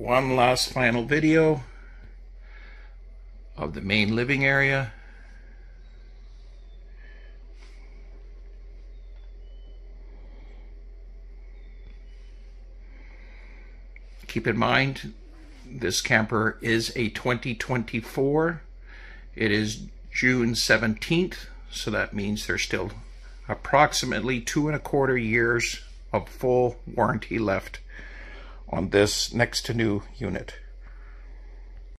one last final video of the main living area. Keep in mind, this camper is a 2024. It is June 17th, so that means there's still approximately two and a quarter years of full warranty left on this next to new unit.